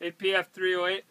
APF 308.